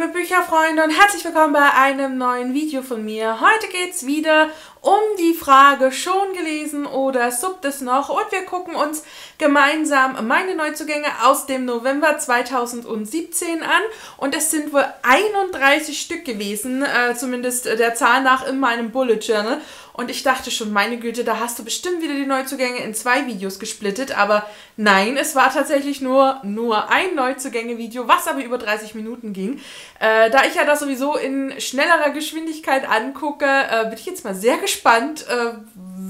liebe Bücherfreunde und herzlich willkommen bei einem neuen Video von mir. Heute geht es wieder um die Frage, schon gelesen oder suppt es noch? Und wir gucken uns gemeinsam meine Neuzugänge aus dem November 2017 an. Und es sind wohl 31 Stück gewesen, äh, zumindest der Zahl nach in meinem Bullet Journal. Und ich dachte schon, meine Güte, da hast du bestimmt wieder die Neuzugänge in zwei Videos gesplittet. Aber nein, es war tatsächlich nur, nur ein Neuzugänge-Video, was aber über 30 Minuten ging. Äh, da ich ja das sowieso in schnellerer Geschwindigkeit angucke, äh, bin ich jetzt mal sehr gespannt, äh,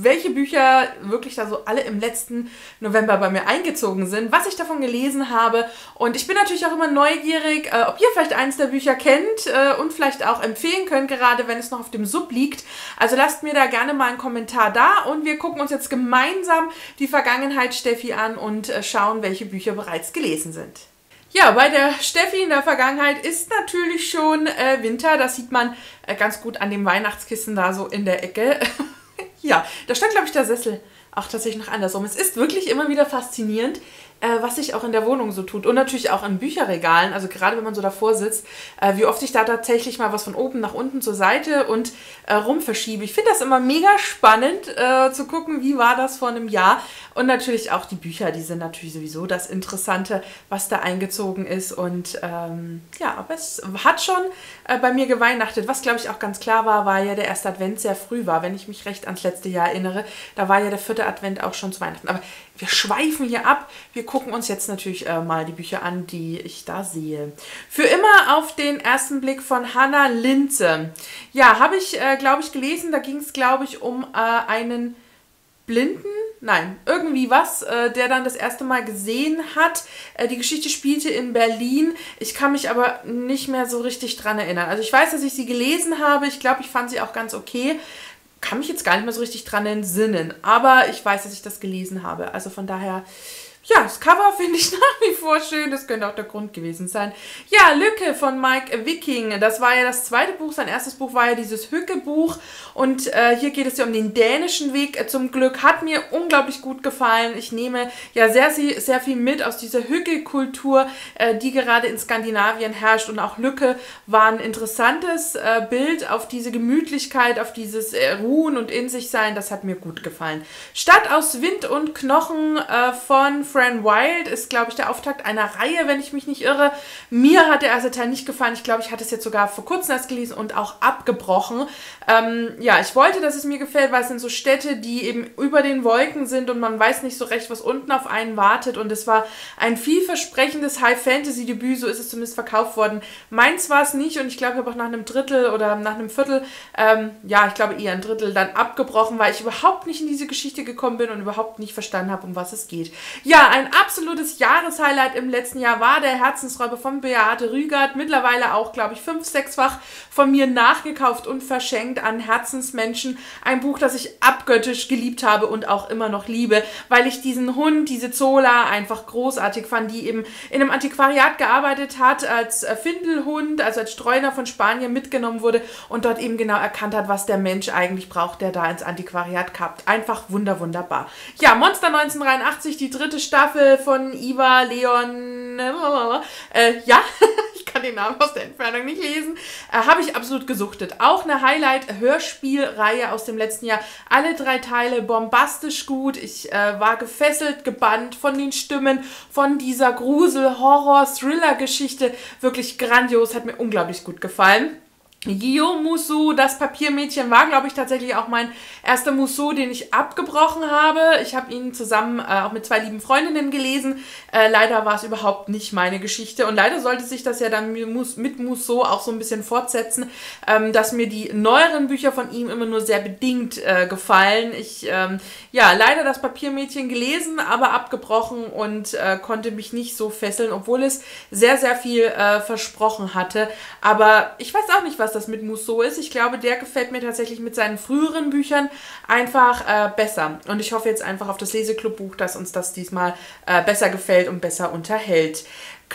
welche Bücher wirklich da so alle im letzten November bei mir eingezogen sind, was ich davon gelesen habe. Und ich bin natürlich auch immer neugierig, äh, ob ihr vielleicht eins der Bücher kennt äh, und vielleicht auch empfehlen könnt, gerade wenn es noch auf dem Sub liegt. Also lasst mir da gerne mal einen Kommentar da und wir gucken uns jetzt gemeinsam die Vergangenheit Steffi an und schauen, welche Bücher bereits gelesen sind. Ja, bei der Steffi in der Vergangenheit ist natürlich schon äh, Winter. Das sieht man äh, ganz gut an dem Weihnachtskissen da so in der Ecke. Ja, da stand, glaube ich, der Sessel auch tatsächlich noch andersrum. Es ist wirklich immer wieder faszinierend, äh, was sich auch in der Wohnung so tut. Und natürlich auch in Bücherregalen, also gerade wenn man so davor sitzt, äh, wie oft ich da tatsächlich mal was von oben nach unten zur Seite und äh, rum verschiebe. Ich finde das immer mega spannend äh, zu gucken, wie war das vor einem Jahr. Und natürlich auch die Bücher, die sind natürlich sowieso das Interessante, was da eingezogen ist. Und ähm, ja, aber es hat schon äh, bei mir geweihnachtet. Was, glaube ich, auch ganz klar war, war ja der erste Advent sehr früh war, wenn ich mich recht ans letzte Jahr erinnere. Da war ja der vierte Advent auch schon zu Weihnachten. Aber wir schweifen hier ab. Wir gucken uns jetzt natürlich äh, mal die Bücher an, die ich da sehe. Für immer auf den ersten Blick von Hannah Linze. Ja, habe ich, äh, glaube ich, gelesen. Da ging es, glaube ich, um äh, einen Blinden, nein, irgendwie was, äh, der dann das erste Mal gesehen hat. Äh, die Geschichte spielte in Berlin. Ich kann mich aber nicht mehr so richtig dran erinnern. Also ich weiß, dass ich sie gelesen habe. Ich glaube, ich fand sie auch ganz okay kann mich jetzt gar nicht mehr so richtig dran entsinnen. Aber ich weiß, dass ich das gelesen habe. Also von daher ja, das Cover finde ich nach wie vor schön. Das könnte auch der Grund gewesen sein. Ja, Lücke von Mike Viking. Das war ja das zweite Buch. Sein erstes Buch war ja dieses Hücke-Buch. Und äh, hier geht es ja um den dänischen Weg zum Glück. Hat mir unglaublich gut gefallen. Ich nehme ja sehr, sehr viel mit aus dieser Hücke-Kultur, äh, die gerade in Skandinavien herrscht. Und auch Lücke war ein interessantes äh, Bild auf diese Gemütlichkeit, auf dieses äh, Ruhen und in sich sein. Das hat mir gut gefallen. Stadt aus Wind und Knochen äh, von Fran Wild ist, glaube ich, der Auftakt einer Reihe, wenn ich mich nicht irre. Mir hat der erste Teil nicht gefallen. Ich glaube, ich hatte es jetzt sogar vor kurzem erst gelesen und auch abgebrochen. Ähm, ja, ich wollte, dass es mir gefällt, weil es sind so Städte, die eben über den Wolken sind und man weiß nicht so recht, was unten auf einen wartet. Und es war ein vielversprechendes High-Fantasy-Debüt, so ist es zumindest verkauft worden. Meins war es nicht und ich glaube, ich habe auch nach einem Drittel oder nach einem Viertel, ähm, ja, ich glaube eher ein Drittel, dann abgebrochen, weil ich überhaupt nicht in diese Geschichte gekommen bin und überhaupt nicht verstanden habe, um was es geht. Ja, ein absolutes Jahreshighlight im letzten Jahr war der Herzensräuber von Beate Rügert. Mittlerweile auch, glaube ich, fünf, sechsfach von mir nachgekauft und verschenkt an Herzensmenschen. Ein Buch, das ich abgöttisch geliebt habe und auch immer noch liebe, weil ich diesen Hund, diese Zola, einfach großartig fand, die eben in einem Antiquariat gearbeitet hat, als Findelhund, also als Streuner von Spanien mitgenommen wurde und dort eben genau erkannt hat, was der Mensch eigentlich braucht, der da ins Antiquariat kappt. Einfach wunder, wunderbar. Ja, Monster 1983, die dritte Staffel von Iva Leon. Äh, ja, ich kann den Namen aus der Entfernung nicht lesen. Äh, Habe ich absolut gesuchtet. Auch eine Highlight-Hörspielreihe aus dem letzten Jahr. Alle drei Teile bombastisch gut. Ich äh, war gefesselt, gebannt von den Stimmen, von dieser Grusel-Horror-Thriller-Geschichte. Wirklich grandios, hat mir unglaublich gut gefallen. Gio Musu, das Papiermädchen, war, glaube ich, tatsächlich auch mein erster Musu, den ich abgebrochen habe. Ich habe ihn zusammen äh, auch mit zwei lieben Freundinnen gelesen. Äh, leider war es überhaupt nicht meine Geschichte. Und leider sollte sich das ja dann mit Musu auch so ein bisschen fortsetzen, ähm, dass mir die neueren Bücher von ihm immer nur sehr bedingt äh, gefallen. Ich, ähm, ja, leider das Papiermädchen gelesen, aber abgebrochen und äh, konnte mich nicht so fesseln, obwohl es sehr, sehr viel äh, versprochen hatte. Aber ich weiß auch nicht, was was das mit Musso ist. Ich glaube, der gefällt mir tatsächlich mit seinen früheren Büchern einfach äh, besser. Und ich hoffe jetzt einfach auf das Leseklubbuch, dass uns das diesmal äh, besser gefällt und besser unterhält.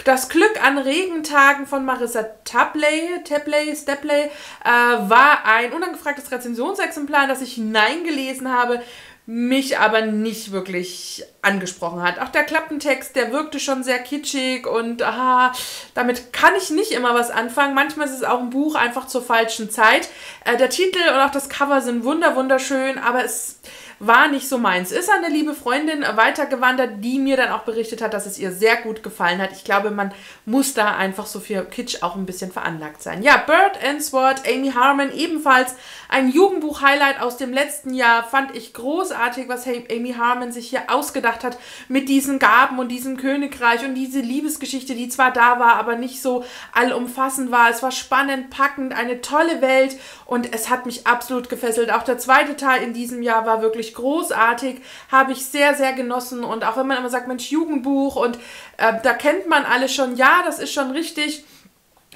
Das Glück an Regentagen von Marissa Tabley, Tabley, Stapley, äh, war ein unangefragtes Rezensionsexemplar, das ich hineingelesen habe mich aber nicht wirklich angesprochen hat. Auch der Klappentext, der wirkte schon sehr kitschig und aha, damit kann ich nicht immer was anfangen. Manchmal ist es auch ein Buch einfach zur falschen Zeit. Äh, der Titel und auch das Cover sind wunder wunderschön, aber es war nicht so meins. Ist eine liebe Freundin weitergewandert, die mir dann auch berichtet hat, dass es ihr sehr gut gefallen hat. Ich glaube, man muss da einfach so für Kitsch auch ein bisschen veranlagt sein. Ja, Bird and Sword, Amy Harmon, ebenfalls ein Jugendbuch-Highlight aus dem letzten Jahr. Fand ich großartig, was Amy Harmon sich hier ausgedacht hat mit diesen Gaben und diesem Königreich und diese Liebesgeschichte, die zwar da war, aber nicht so allumfassend war. Es war spannend, packend, eine tolle Welt und es hat mich absolut gefesselt. Auch der zweite Teil in diesem Jahr war wirklich wirklich großartig, habe ich sehr, sehr genossen. Und auch wenn man immer sagt, Mensch, Jugendbuch und äh, da kennt man alle schon, ja, das ist schon richtig.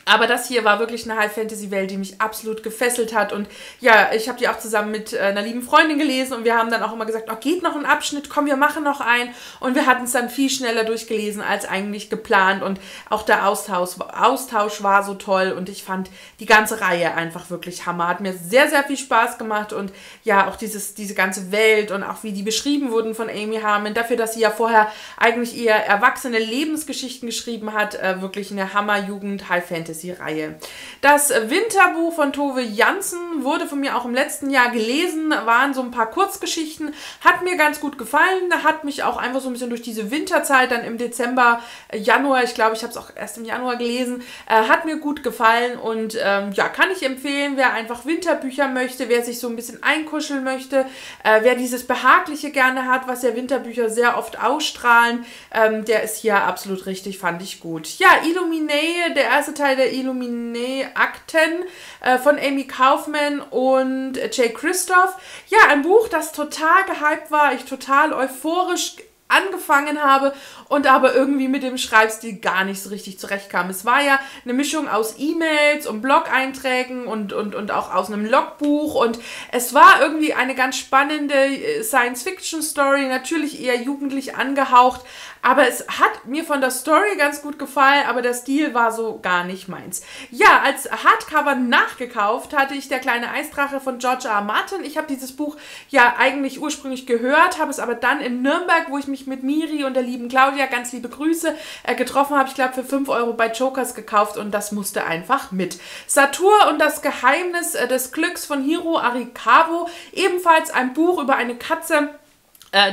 Aber das hier war wirklich eine High-Fantasy-Welt, die mich absolut gefesselt hat. Und ja, ich habe die auch zusammen mit äh, einer lieben Freundin gelesen und wir haben dann auch immer gesagt, oh, geht noch ein Abschnitt, komm, wir machen noch einen. Und wir hatten es dann viel schneller durchgelesen als eigentlich geplant. Und auch der Austausch, Austausch war so toll und ich fand die ganze Reihe einfach wirklich Hammer. Hat mir sehr, sehr viel Spaß gemacht und ja, auch dieses, diese ganze Welt und auch wie die beschrieben wurden von Amy Harmon, dafür, dass sie ja vorher eigentlich eher erwachsene Lebensgeschichten geschrieben hat, äh, wirklich eine Hammer-Jugend-High-Fantasy. Fantasy-Reihe. Das Winterbuch von Tove Janssen wurde von mir auch im letzten Jahr gelesen, waren so ein paar Kurzgeschichten, hat mir ganz gut gefallen, hat mich auch einfach so ein bisschen durch diese Winterzeit dann im Dezember, äh, Januar, ich glaube, ich habe es auch erst im Januar gelesen, äh, hat mir gut gefallen und ähm, ja, kann ich empfehlen, wer einfach Winterbücher möchte, wer sich so ein bisschen einkuscheln möchte, äh, wer dieses Behagliche gerne hat, was ja Winterbücher sehr oft ausstrahlen, ähm, der ist hier absolut richtig, fand ich gut. Ja, Illuminae, der erste Teil der Illuminae-Akten äh, von Amy Kaufman und Jay Christoph. Ja, ein Buch, das total gehypt war, ich total euphorisch angefangen habe und aber irgendwie mit dem Schreibstil gar nicht so richtig zurechtkam. Es war ja eine Mischung aus E-Mails und Blog-Einträgen und, und, und auch aus einem Logbuch und es war irgendwie eine ganz spannende äh, Science-Fiction-Story, natürlich eher jugendlich angehaucht, aber es hat mir von der Story ganz gut gefallen, aber der Stil war so gar nicht meins. Ja, als Hardcover nachgekauft hatte ich Der kleine Eisdrache von George R. Martin. Ich habe dieses Buch ja eigentlich ursprünglich gehört, habe es aber dann in Nürnberg, wo ich mich mit Miri und der lieben Claudia, ganz liebe Grüße, äh, getroffen habe, ich glaube für 5 Euro bei Jokers gekauft und das musste einfach mit. Satur und das Geheimnis äh, des Glücks von Hiro Arikawa, ebenfalls ein Buch über eine Katze,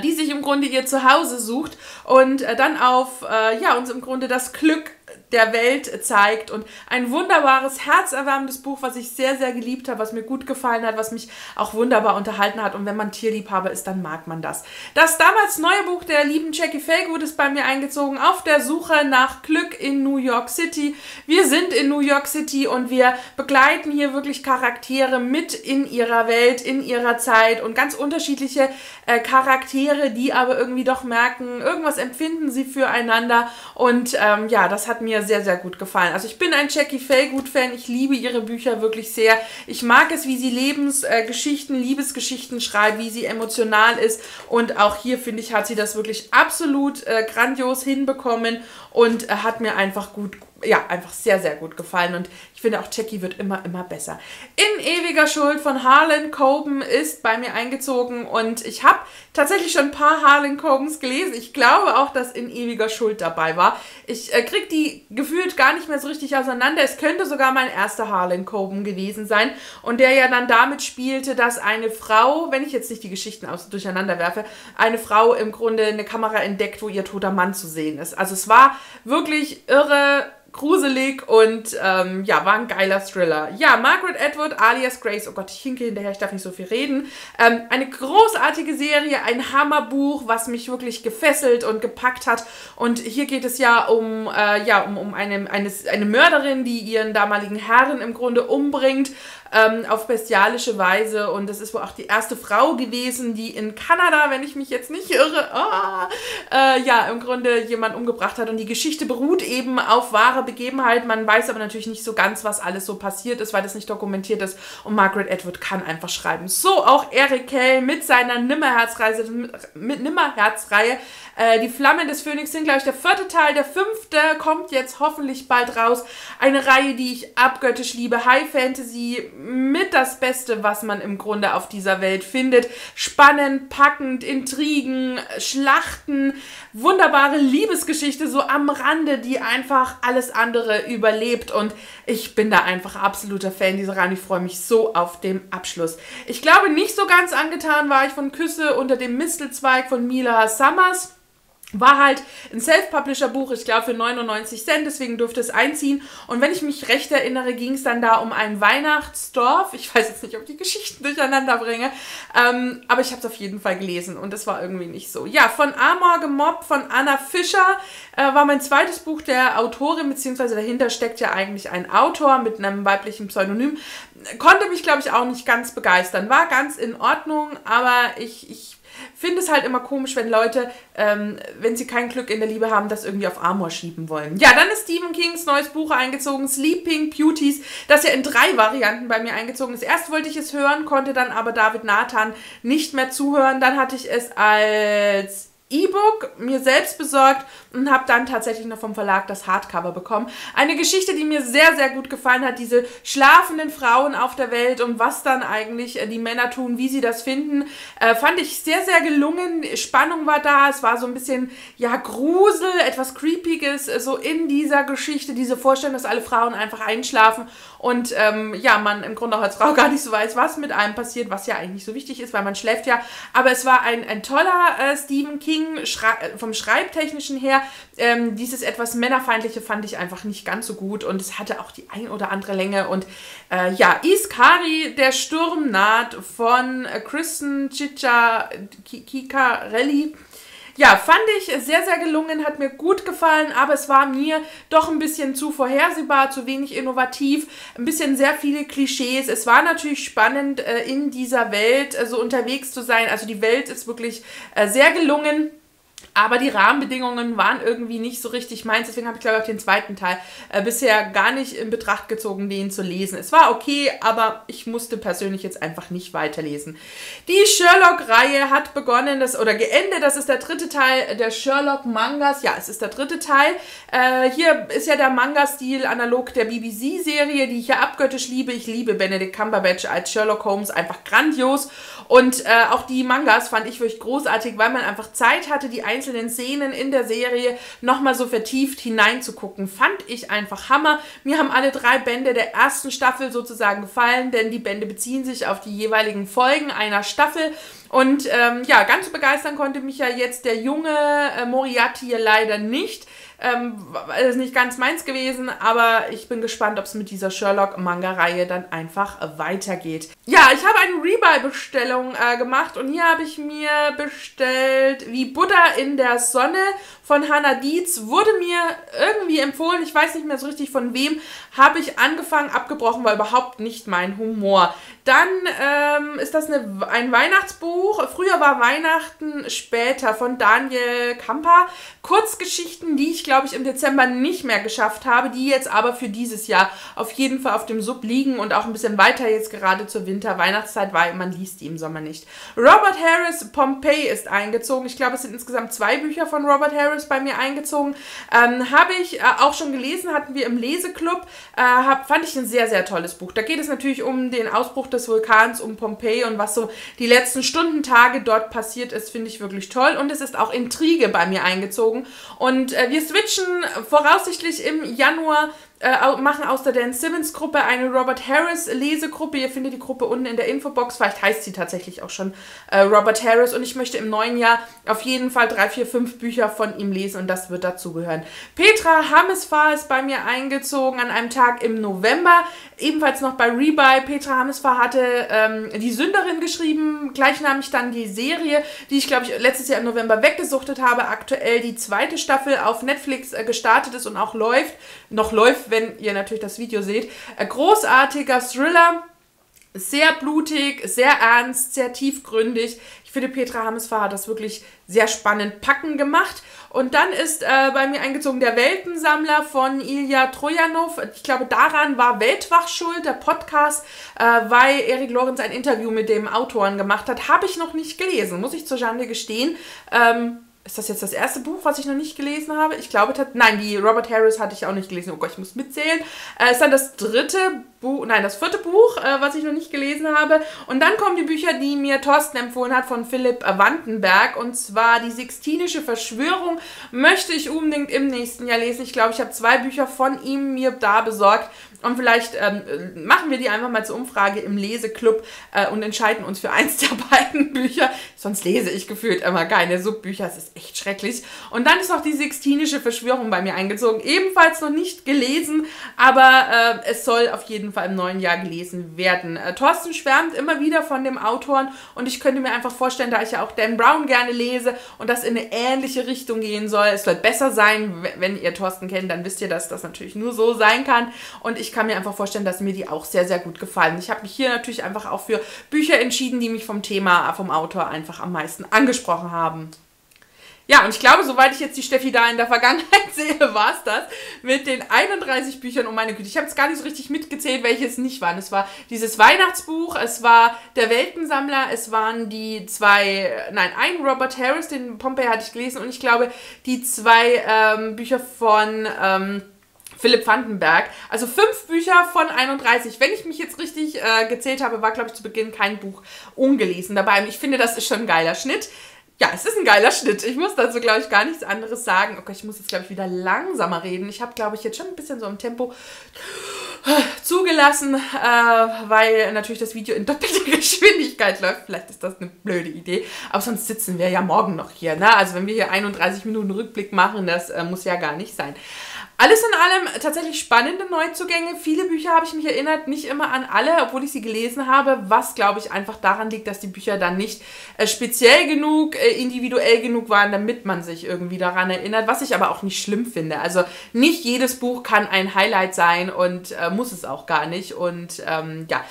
die sich im Grunde ihr Zuhause sucht und äh, dann auf, äh, ja, uns im Grunde das Glück der Welt zeigt und ein wunderbares, herzerwärmendes Buch, was ich sehr, sehr geliebt habe, was mir gut gefallen hat, was mich auch wunderbar unterhalten hat und wenn man Tierliebhaber ist, dann mag man das. Das damals neue Buch der lieben Jackie Fairgood ist bei mir eingezogen auf der Suche nach Glück in New York City. Wir sind in New York City und wir begleiten hier wirklich Charaktere mit in ihrer Welt, in ihrer Zeit und ganz unterschiedliche äh, Charaktere, die aber irgendwie doch merken, irgendwas empfinden sie füreinander und ähm, ja, das hat mir mir sehr, sehr gut gefallen. Also ich bin ein Jackie Fairgood-Fan. Ich liebe ihre Bücher wirklich sehr. Ich mag es, wie sie Lebensgeschichten, äh, Liebesgeschichten schreibt, wie sie emotional ist. Und auch hier, finde ich, hat sie das wirklich absolut äh, grandios hinbekommen und äh, hat mir einfach gut, ja, einfach sehr, sehr gut gefallen. Und ich finde auch Jackie wird immer, immer besser. In ewiger Schuld von Harlan Coben ist bei mir eingezogen und ich habe tatsächlich schon ein paar Harlan Cobens gelesen. Ich glaube auch, dass in ewiger Schuld dabei war. Ich äh, kriege die gefühlt gar nicht mehr so richtig auseinander. Es könnte sogar mein erster Harlan Coben gewesen sein und der ja dann damit spielte, dass eine Frau, wenn ich jetzt nicht die Geschichten aus durcheinander werfe, eine Frau im Grunde eine Kamera entdeckt, wo ihr toter Mann zu sehen ist. Also es war wirklich irre gruselig und ähm, ja, war ein geiler Thriller. Ja, Margaret Atwood alias Grace, oh Gott, ich hinke hinterher, ich darf nicht so viel reden. Ähm, eine großartige Serie, ein Hammerbuch, was mich wirklich gefesselt und gepackt hat. Und hier geht es ja um, äh, ja, um, um eine, eine, eine Mörderin, die ihren damaligen Herren im Grunde umbringt ähm, auf bestialische Weise. Und das ist wohl auch die erste Frau gewesen, die in Kanada, wenn ich mich jetzt nicht irre, ah, äh, ja, im Grunde jemand umgebracht hat. Und die Geschichte beruht eben auf wahre Begebenheit. Man weiß aber natürlich nicht so ganz, was alles so passiert ist, weil das nicht dokumentiert ist. Und Margaret Atwood kann einfach schreiben. So auch Eric Kell mit seiner Nimmerherzreise, mit Nimmerherzreihe. Äh, die Flammen des Phönix sind, glaube ich, der vierte Teil. Der fünfte kommt jetzt hoffentlich bald raus. Eine Reihe, die ich abgöttisch liebe. High Fantasy, mit das Beste, was man im Grunde auf dieser Welt findet. Spannend, packend, Intrigen, Schlachten, wunderbare Liebesgeschichte so am Rande, die einfach alles andere überlebt. Und ich bin da einfach absoluter Fan dieser Reihe. Ich freue mich so auf den Abschluss. Ich glaube, nicht so ganz angetan war ich von Küsse unter dem Mistelzweig von Mila Summers. War halt ein Self-Publisher-Buch, ich glaube für 99 Cent, deswegen durfte es einziehen. Und wenn ich mich recht erinnere, ging es dann da um ein Weihnachtsdorf. Ich weiß jetzt nicht, ob ich die Geschichten durcheinander bringe, ähm, aber ich habe es auf jeden Fall gelesen und es war irgendwie nicht so. Ja, von Amor gemobbt von Anna Fischer äh, war mein zweites Buch der Autorin, beziehungsweise dahinter steckt ja eigentlich ein Autor mit einem weiblichen Pseudonym. Konnte mich, glaube ich, auch nicht ganz begeistern. War ganz in Ordnung, aber ich, ich finde es halt immer komisch, wenn Leute, ähm, wenn sie kein Glück in der Liebe haben, das irgendwie auf Amor schieben wollen. Ja, dann ist Stephen Kings neues Buch eingezogen, Sleeping Beauties, das ja in drei Varianten bei mir eingezogen ist. Erst wollte ich es hören, konnte dann aber David Nathan nicht mehr zuhören. Dann hatte ich es als E-Book mir selbst besorgt und habe dann tatsächlich noch vom Verlag das Hardcover bekommen. Eine Geschichte, die mir sehr, sehr gut gefallen hat, diese schlafenden Frauen auf der Welt und was dann eigentlich äh, die Männer tun, wie sie das finden, äh, fand ich sehr, sehr gelungen. Spannung war da, es war so ein bisschen, ja, Grusel, etwas Creepiges, äh, so in dieser Geschichte, diese Vorstellung, dass alle Frauen einfach einschlafen und ähm, ja, man im Grunde auch als Frau gar nicht so weiß, was mit einem passiert, was ja eigentlich nicht so wichtig ist, weil man schläft ja. Aber es war ein, ein toller äh, Stephen King Schrei vom Schreibtechnischen her. Ähm, dieses etwas Männerfeindliche fand ich einfach nicht ganz so gut und es hatte auch die ein oder andere Länge. Und äh, ja, Iskari, der Sturm naht von äh, Kristen Chicha Kikarelli ja, fand ich sehr, sehr gelungen, hat mir gut gefallen, aber es war mir doch ein bisschen zu vorhersehbar, zu wenig innovativ, ein bisschen sehr viele Klischees. Es war natürlich spannend, äh, in dieser Welt äh, so unterwegs zu sein. Also die Welt ist wirklich äh, sehr gelungen. Aber die Rahmenbedingungen waren irgendwie nicht so richtig meins. Deswegen habe ich, glaube ich, auch den zweiten Teil äh, bisher gar nicht in Betracht gezogen, den zu lesen. Es war okay, aber ich musste persönlich jetzt einfach nicht weiterlesen. Die Sherlock-Reihe hat begonnen, das, oder geendet. Das ist der dritte Teil der Sherlock-Mangas. Ja, es ist der dritte Teil. Äh, hier ist ja der Manga-Stil analog der BBC-Serie, die ich ja abgöttisch liebe. Ich liebe Benedict Cumberbatch als Sherlock Holmes. Einfach grandios. Und äh, auch die Mangas fand ich wirklich großartig, weil man einfach Zeit hatte, die einzelnen Szenen in der Serie nochmal so vertieft hineinzugucken. Fand ich einfach Hammer. Mir haben alle drei Bände der ersten Staffel sozusagen gefallen, denn die Bände beziehen sich auf die jeweiligen Folgen einer Staffel. Und ähm, ja, ganz begeistern konnte mich ja jetzt der junge äh, Moriarty leider nicht. Ähm, ist nicht ganz meins gewesen, aber ich bin gespannt, ob es mit dieser Sherlock-Manga-Reihe dann einfach weitergeht. Ja, ich habe eine Rebuy-Bestellung äh, gemacht und hier habe ich mir bestellt Wie Buddha in der Sonne von Hannah Dietz. Wurde mir irgendwie empfohlen, ich weiß nicht mehr so richtig von wem, habe ich angefangen, abgebrochen, war überhaupt nicht mein Humor. Dann ähm, ist das eine, ein Weihnachtsbuch. Früher war Weihnachten später von Daniel Kamper. Kurzgeschichten, die ich glaube ich im Dezember nicht mehr geschafft habe, die jetzt aber für dieses Jahr auf jeden Fall auf dem Sub liegen und auch ein bisschen weiter jetzt gerade zur Winter-Weihnachtszeit, weil man liest die im Sommer nicht. Robert Harris Pompeii ist eingezogen. Ich glaube, es sind insgesamt zwei Bücher von Robert Harris bei mir eingezogen. Ähm, habe ich äh, auch schon gelesen, hatten wir im Leseklub. Äh, hab, fand ich ein sehr, sehr tolles Buch. Da geht es natürlich um den Ausbruch des Vulkans, um Pompeii und was so die letzten Stunden, Tage dort passiert ist, finde ich wirklich toll. Und es ist auch Intrige bei mir eingezogen. Und äh, wir switchen voraussichtlich im Januar äh, machen aus der Dan Simmons Gruppe eine Robert Harris Lesegruppe. Ihr findet die Gruppe unten in der Infobox. Vielleicht heißt sie tatsächlich auch schon äh, Robert Harris. Und ich möchte im neuen Jahr auf jeden Fall drei, vier, fünf Bücher von ihm lesen und das wird dazugehören. Petra Hamesfahr ist bei mir eingezogen an einem Tag im November. Ebenfalls noch bei Rebuy. Petra Hamesfahr hatte ähm, Die Sünderin geschrieben. Gleichnamig dann die Serie, die ich glaube ich letztes Jahr im November weggesuchtet habe. Aktuell die zweite Staffel auf Netflix äh, gestartet ist und auch läuft. Noch läuft wenn ihr natürlich das Video seht. Ein großartiger Thriller, sehr blutig, sehr ernst, sehr tiefgründig. Ich finde, Petra Hamesfahr hat das wirklich sehr spannend packen gemacht. Und dann ist äh, bei mir eingezogen der Weltensammler von Ilya Trojanov. Ich glaube, daran war Weltwach schuld, der Podcast, äh, weil Erik Lorenz ein Interview mit dem Autoren gemacht hat. Habe ich noch nicht gelesen, muss ich zur Schande gestehen. Ähm, ist das jetzt das erste Buch, was ich noch nicht gelesen habe? Ich glaube, nein, die Robert Harris hatte ich auch nicht gelesen. Oh Gott, ich muss mitzählen. Äh, ist dann das dritte Buch, nein, das vierte Buch, äh, was ich noch nicht gelesen habe. Und dann kommen die Bücher, die mir Thorsten empfohlen hat von Philipp Wandenberg. Und zwar die Sixtinische Verschwörung möchte ich unbedingt im nächsten Jahr lesen. Ich glaube, ich habe zwei Bücher von ihm mir da besorgt. Und vielleicht ähm, machen wir die einfach mal zur Umfrage im Leseklub äh, und entscheiden uns für eins der beiden Bücher. Sonst lese ich gefühlt immer keine Subbücher. Es ist echt schrecklich. Und dann ist noch die Sixtinische Verschwörung bei mir eingezogen. Ebenfalls noch nicht gelesen, aber äh, es soll auf jeden Fall im neuen Jahr gelesen werden. Äh, Thorsten schwärmt immer wieder von dem Autoren und ich könnte mir einfach vorstellen, da ich ja auch Dan Brown gerne lese und das in eine ähnliche Richtung gehen soll. Es soll besser sein. Wenn ihr Thorsten kennt, dann wisst ihr, dass das natürlich nur so sein kann. Und ich kann mir einfach vorstellen, dass mir die auch sehr, sehr gut gefallen. Ich habe mich hier natürlich einfach auch für Bücher entschieden, die mich vom Thema, vom Autor einfach am meisten angesprochen haben. Ja, und ich glaube, soweit ich jetzt die Steffi da in der Vergangenheit sehe, war es das mit den 31 Büchern. Oh meine Güte, ich habe jetzt gar nicht so richtig mitgezählt, welche es nicht waren. Es war dieses Weihnachtsbuch, es war der Weltensammler, es waren die zwei, nein, ein Robert Harris, den Pompey hatte ich gelesen und ich glaube, die zwei ähm, Bücher von... Ähm, Philipp Vandenberg. Also fünf Bücher von 31. Wenn ich mich jetzt richtig äh, gezählt habe, war, glaube ich, zu Beginn kein Buch ungelesen dabei. Und ich finde, das ist schon ein geiler Schnitt. Ja, es ist ein geiler Schnitt. Ich muss dazu, glaube ich, gar nichts anderes sagen. Okay, ich muss jetzt, glaube ich, wieder langsamer reden. Ich habe, glaube ich, jetzt schon ein bisschen so im Tempo zugelassen, äh, weil natürlich das Video in doppelter Geschwindigkeit läuft. Vielleicht ist das eine blöde Idee. Aber sonst sitzen wir ja morgen noch hier. Ne? Also wenn wir hier 31 Minuten Rückblick machen, das äh, muss ja gar nicht sein. Alles in allem tatsächlich spannende Neuzugänge. Viele Bücher habe ich mich erinnert, nicht immer an alle, obwohl ich sie gelesen habe, was glaube ich einfach daran liegt, dass die Bücher dann nicht äh, speziell genug, äh, individuell genug waren, damit man sich irgendwie daran erinnert, was ich aber auch nicht schlimm finde. Also nicht jedes Buch kann ein Highlight sein und äh, muss es auch gar nicht. Und ähm, ja,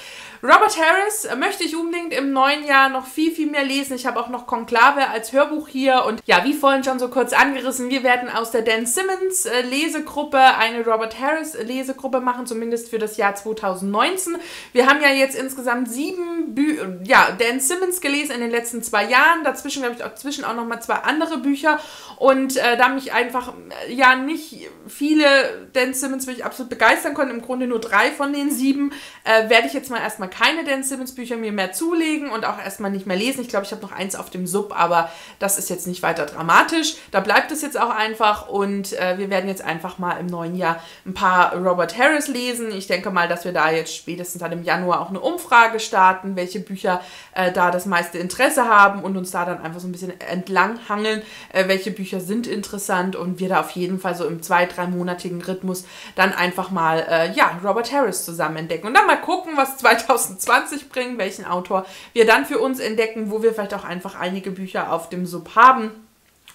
Robert Harris möchte ich unbedingt im neuen Jahr noch viel, viel mehr lesen. Ich habe auch noch Konklave als Hörbuch hier. Und ja, wie vorhin schon so kurz angerissen, wir werden aus der Dan Simmons äh, Lesegruppe eine Robert Harris Lesegruppe machen, zumindest für das Jahr 2019. Wir haben ja jetzt insgesamt sieben Bü ja, Dan Simmons gelesen in den letzten zwei Jahren. Dazwischen, glaube ich, auch, zwischen auch noch mal zwei andere Bücher. Und äh, da mich einfach äh, ja nicht viele Dan Simmons wirklich absolut begeistern konnten, im Grunde nur drei von den sieben, äh, werde ich jetzt mal erstmal keine Dan Simmons Bücher mir mehr zulegen und auch erstmal nicht mehr lesen. Ich glaube, ich habe noch eins auf dem Sub, aber das ist jetzt nicht weiter dramatisch. Da bleibt es jetzt auch einfach und äh, wir werden jetzt einfach mal im neuen Jahr ein paar Robert Harris lesen. Ich denke mal, dass wir da jetzt spätestens dann im Januar auch eine Umfrage starten, welche Bücher äh, da das meiste Interesse haben und uns da dann einfach so ein bisschen entlanghangeln, äh, welche Bücher sind interessant und wir da auf jeden Fall so im zwei, dreimonatigen Rhythmus dann einfach mal, äh, ja, Robert Harris zusammen entdecken und dann mal gucken, was 2000 2020 bringen, welchen Autor wir dann für uns entdecken, wo wir vielleicht auch einfach einige Bücher auf dem Sub haben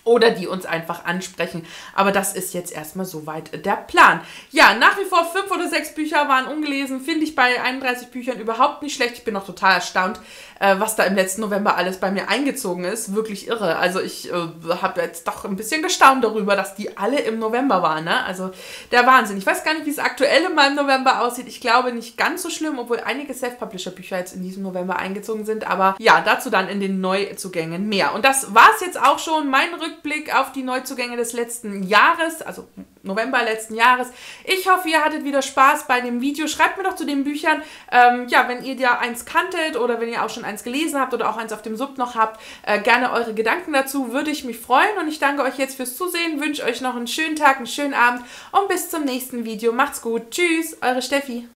oder die uns einfach ansprechen. Aber das ist jetzt erstmal soweit der Plan. Ja, nach wie vor fünf oder sechs Bücher waren ungelesen. Finde ich bei 31 Büchern überhaupt nicht schlecht. Ich bin noch total erstaunt, äh, was da im letzten November alles bei mir eingezogen ist. Wirklich irre. Also ich äh, habe jetzt doch ein bisschen gestaunt darüber, dass die alle im November waren. Ne? Also der Wahnsinn. Ich weiß gar nicht, wie es aktuell in meinem November aussieht. Ich glaube nicht ganz so schlimm, obwohl einige Self-Publisher-Bücher jetzt in diesem November eingezogen sind. Aber ja, dazu dann in den Neuzugängen mehr. Und das war es jetzt auch schon. Mein Rückblick auf die Neuzugänge des letzten Jahres, also November letzten Jahres. Ich hoffe, ihr hattet wieder Spaß bei dem Video. Schreibt mir doch zu den Büchern, ähm, ja, wenn ihr da eins kanntet oder wenn ihr auch schon eins gelesen habt oder auch eins auf dem Sub noch habt, äh, gerne eure Gedanken dazu. Würde ich mich freuen und ich danke euch jetzt fürs Zusehen, wünsche euch noch einen schönen Tag, einen schönen Abend und bis zum nächsten Video. Macht's gut. Tschüss, eure Steffi.